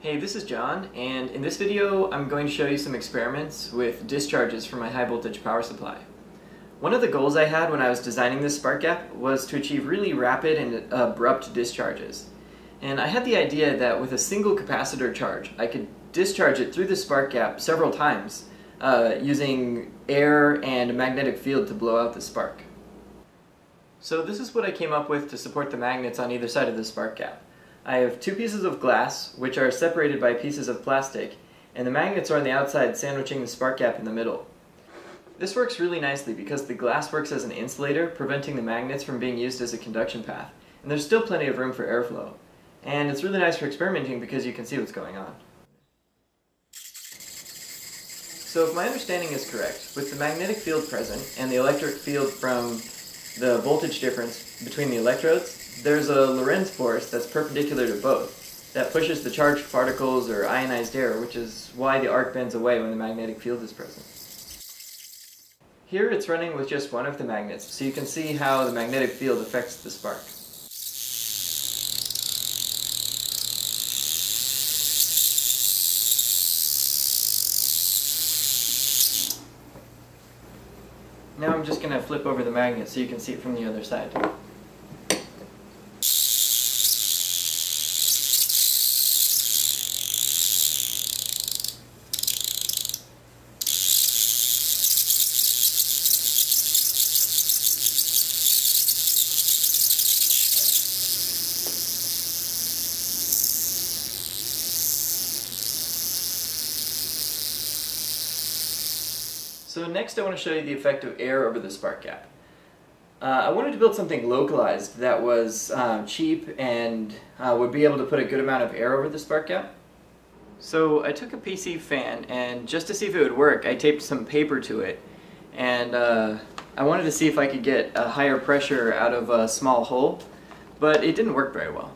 Hey, this is John, and in this video I'm going to show you some experiments with discharges from my high voltage power supply. One of the goals I had when I was designing this spark gap was to achieve really rapid and abrupt discharges. And I had the idea that with a single capacitor charge, I could discharge it through the spark gap several times uh, using air and a magnetic field to blow out the spark. So this is what I came up with to support the magnets on either side of the spark gap. I have two pieces of glass, which are separated by pieces of plastic, and the magnets are on the outside sandwiching the spark gap in the middle. This works really nicely because the glass works as an insulator, preventing the magnets from being used as a conduction path, and there's still plenty of room for airflow. And it's really nice for experimenting because you can see what's going on. So if my understanding is correct, with the magnetic field present and the electric field from the voltage difference between the electrodes, there's a Lorentz force that's perpendicular to both that pushes the charged particles or ionized air, which is why the arc bends away when the magnetic field is present. Here it's running with just one of the magnets, so you can see how the magnetic field affects the spark. Now I'm just going to flip over the magnet so you can see it from the other side. So next I want to show you the effect of air over the spark gap. Uh, I wanted to build something localized that was um, cheap and uh, would be able to put a good amount of air over the spark gap. So I took a PC fan and just to see if it would work I taped some paper to it and uh, I wanted to see if I could get a higher pressure out of a small hole but it didn't work very well.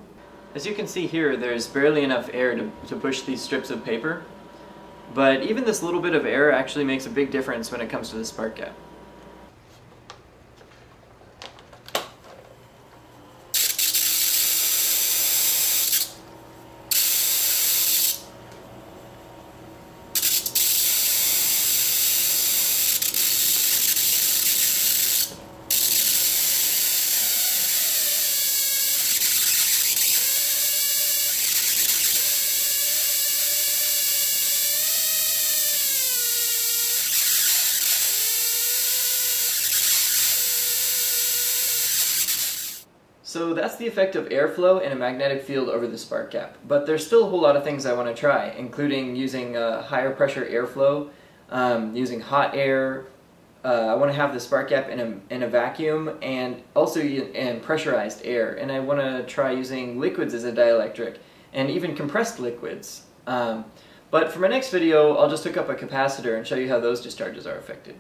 As you can see here there's barely enough air to, to push these strips of paper but even this little bit of air actually makes a big difference when it comes to the spark gap. So that's the effect of airflow and a magnetic field over the spark gap. But there's still a whole lot of things I want to try, including using uh, higher pressure airflow, um, using hot air. Uh, I want to have the spark gap in a, in a vacuum and also in pressurized air. And I want to try using liquids as a dielectric and even compressed liquids. Um, but for my next video, I'll just hook up a capacitor and show you how those discharges are affected.